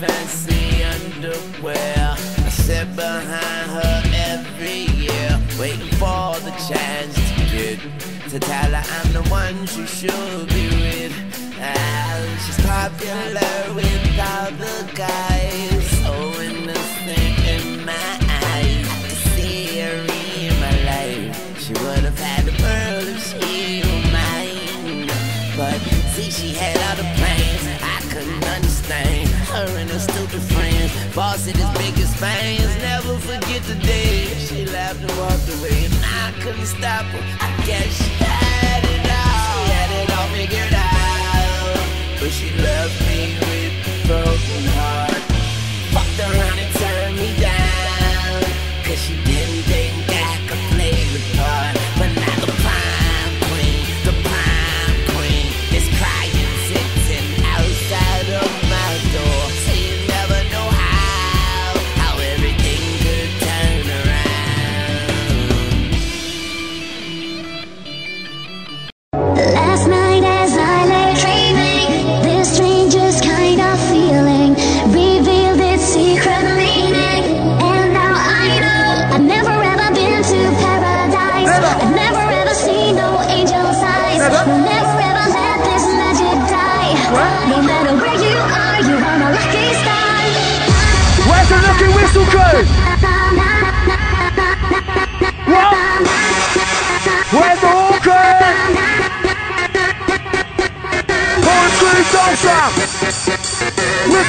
Fancy underwear. I sat behind to tell her I'm the one she should be with. Ah, she's popular with all the guys, so innocent in my eyes. To see her in my life, she would have had the world if she were mine. But see, she had all the plans I couldn't understand. Her and her stupid friends, boss at his biggest fans. Never forget the day she laughed and walked away, and I couldn't stop her. I guess she had it all, she had it all figured out. But she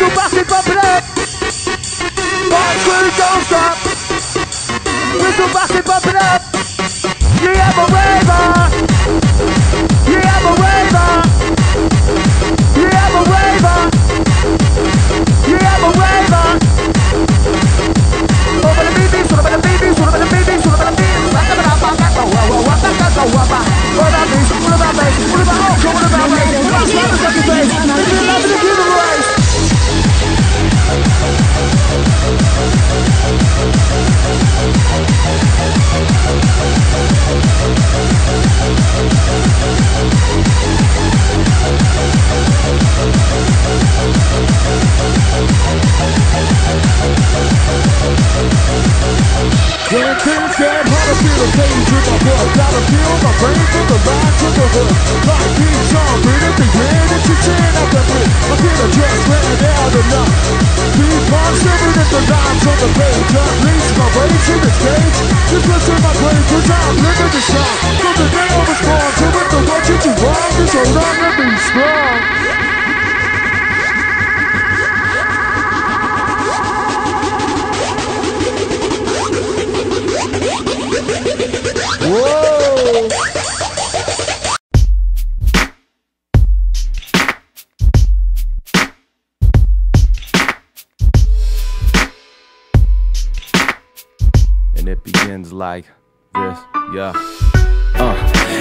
Bump it up. Horn crew don't stop. Whistle it up. You have a raver. When things get hard, I feel the pain to my blood. Gotta feel my brain from the line to the hood. Like each song, breathing the grin, it's a sin I can breathe. I feel the just ran out enough. Deep on shivering at the lines on the page. Unleash my rage in the stage. Just listen my brain, cause I'm living the song. From the day I was born it, the what you do wrong is so long and be strong. And it begins like this, yeah.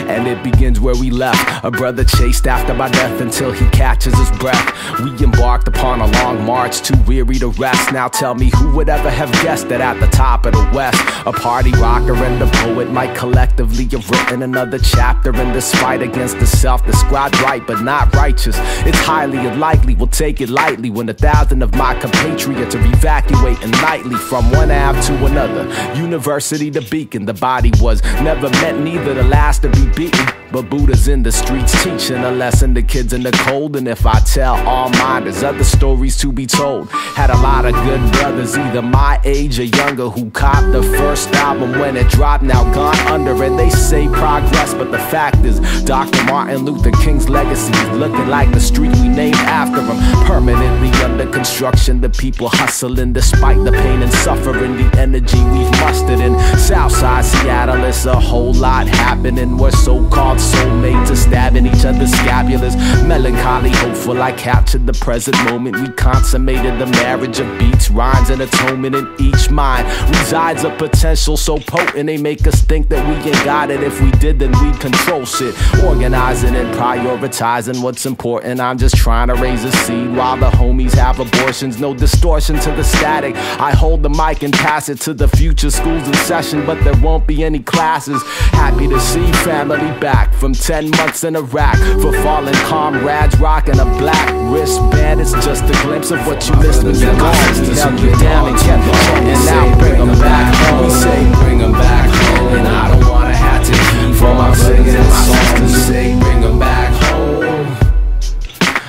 And it begins where we left. A brother chased after my death until he catches his breath. We embarked upon a long march, too weary to rest. Now tell me who would ever have guessed that at the top of the West, a party rocker and a poet might collectively have written another chapter in this fight against the self described right but not righteous. It's highly unlikely we'll take it lightly when a thousand of my compatriots are evacuating nightly from one Ave to another. University to Beacon, the body was never meant neither the last or be beaten. But Buddha's in the streets teaching a lesson to kids in the cold. And if I tell all mine, there's other stories to be told. Had a lot of good brothers, either my age or younger, who copped the first album when it dropped. Now gone under, and they say progress. But the fact is, Dr. Martin Luther King's legacy is looking like the street we named after him. Permanently under construction, the people hustling despite the pain and suffering, the energy we've mustered in Southside Seattle. It's a whole lot happening. We're so called soulmates are stabbing each other's scapulars. Melancholy, hopeful, I captured the present moment. We consummated the marriage of beats, rhymes, and atonement. In each mind resides a potential so potent, they make us think that we ain't got it. If we did, then we'd control shit. Organizing and prioritizing what's important. I'm just trying to raise a seed while the homies have abortions. No distortion to the static. I hold the mic and pass it to the future schools in session, but there won't be any classes. Happy to see family back from 10 months in Iraq for fallen comrades rocking a black wristband. It's just a glimpse of what you missed when you're gone. Held you down and kept you and now bring them back home. We say bring them back home, and I don't wanna have to keep for my singing my songs. Say bring them back home.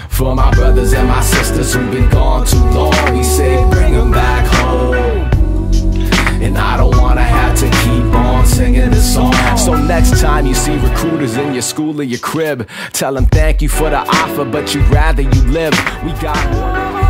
For my brothers and my sisters who've been gone too long, time you see recruiters in your school or your crib, tell them thank you for the offer, but you'd rather you live. We got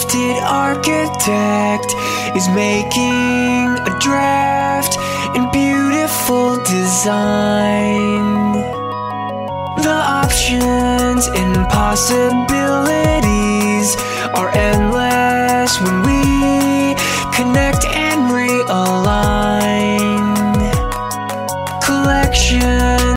gifted architect, is making a draft in beautiful design. The options and possibilities are endless when